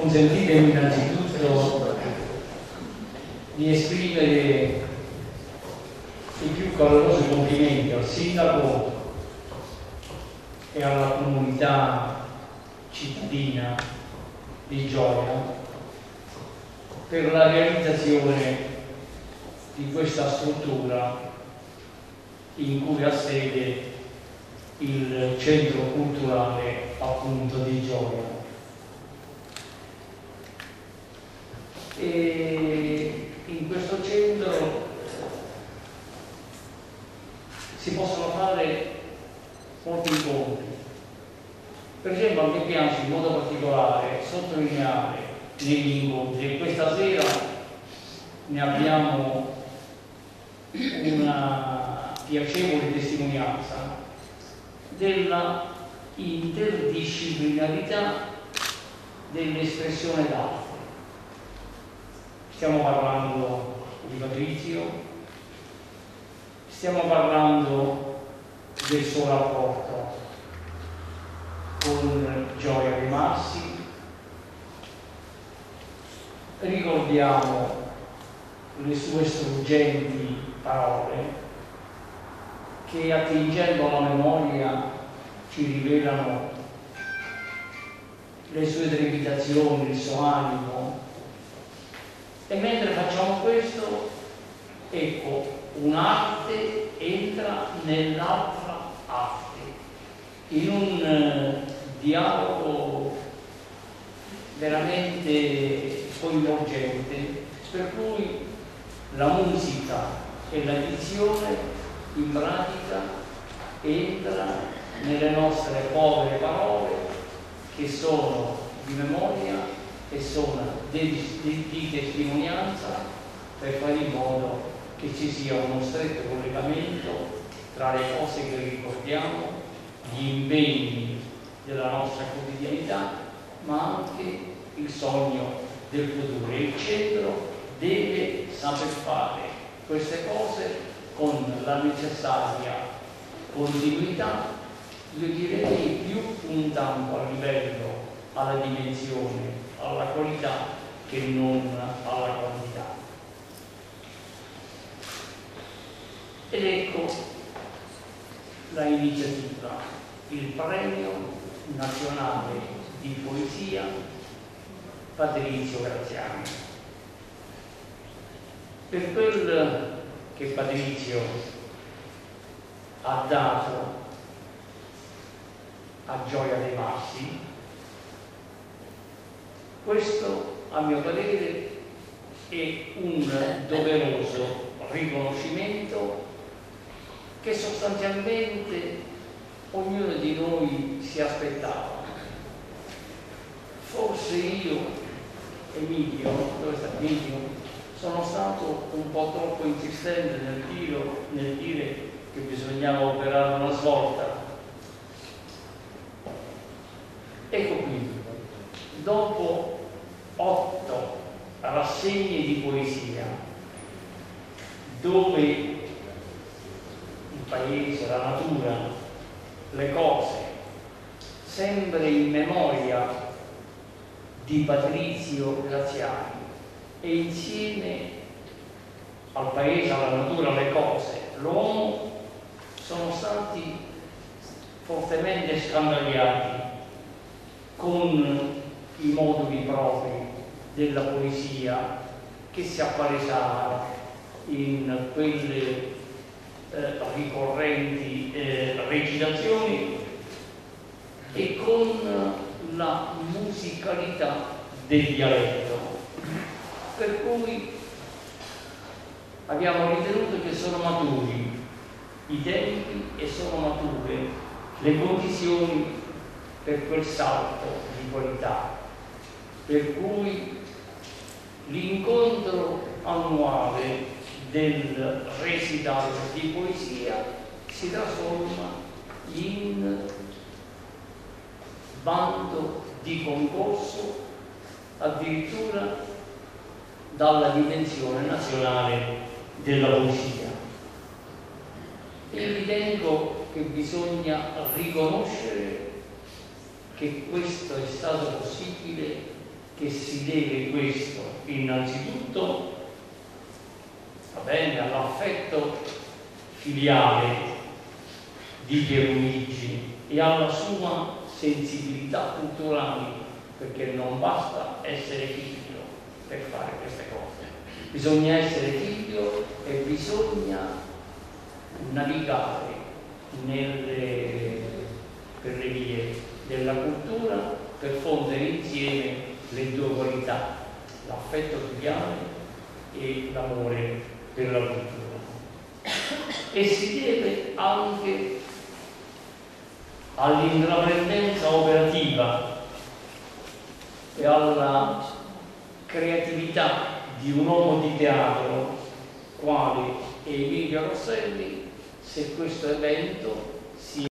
consentitemi innanzitutto di esprimere i più calorosi complimenti al sindaco e alla comunità cittadina di Gioia per la realizzazione di questa struttura in cui ha sede il centro culturale appunto di Gioia. E in questo centro si possono fare molti incontri. Per esempio a me piace in modo particolare sottolineare negli incontri e questa sera ne abbiamo una piacevole testimonianza della interdisciplinarità dell'espressione d'arte. Stiamo parlando di Patrizio, stiamo parlando del suo rapporto con Gioia De Massi, ricordiamo le sue struggenti parole che attingendo alla memoria ci rivelano le sue trepitazioni, il suo animo. E mentre facciamo questo, ecco, un'arte entra nell'altra arte, in un uh, dialogo veramente coinvolgente, per cui la musica e la dizione in pratica entra nelle nostre povere parole che sono di memoria e sono di, di, testimonianza per fare in modo che ci sia uno stretto collegamento tra le cose che ricordiamo, gli impegni della nostra quotidianità, ma anche il sogno del futuro. Il centro deve saper fare queste cose con la necessaria continuità, io direi più puntando a livello, alla dimensione, alla qualità che non alla quantità. Ed ecco la iniziativa, il premio nazionale di poesia Patrizio Graziani. Per quel che Patrizio ha dato a Gioia dei Massi, questo a mio parere è un doveroso riconoscimento che sostanzialmente ognuno di noi si aspettava. Forse io, Emilio, dove sta Emilio? sono stato un po' troppo insistente nel, tiro, nel dire che bisognava operare una svolta. Ecco quindi, dopo rassegne di poesia, dove il paese, la natura, le cose, sempre in memoria di Patrizio Graziani, e insieme al paese, alla natura, alle cose, l'uomo sono stati fortemente scandagliati con i moduli propri della poesia che si appalesava in quelle eh, ricorrenti eh, recitazioni e con la musicalità del dialetto. Per cui abbiamo ritenuto che sono maturi i tempi e sono mature le condizioni per quel salto di qualità, per cui l'incontro annuale del recital di poesia si trasforma in bando di concorso addirittura dalla dimensione nazionale della poesia. E ritengo che bisogna riconoscere che questo è stato possibile deve questo innanzitutto va bene, all'affetto filiale di Pierluigi e alla sua sensibilità culturale, perché non basta essere figlio per fare queste cose, bisogna essere figlio e bisogna navigare nelle, per le vie della cultura per fondere insieme le due qualità, l'affetto filiale e l'amore per la cultura. E si deve anche all'intraprendenza operativa e alla creatività di un uomo di teatro quale Emilio Rosselli se questo evento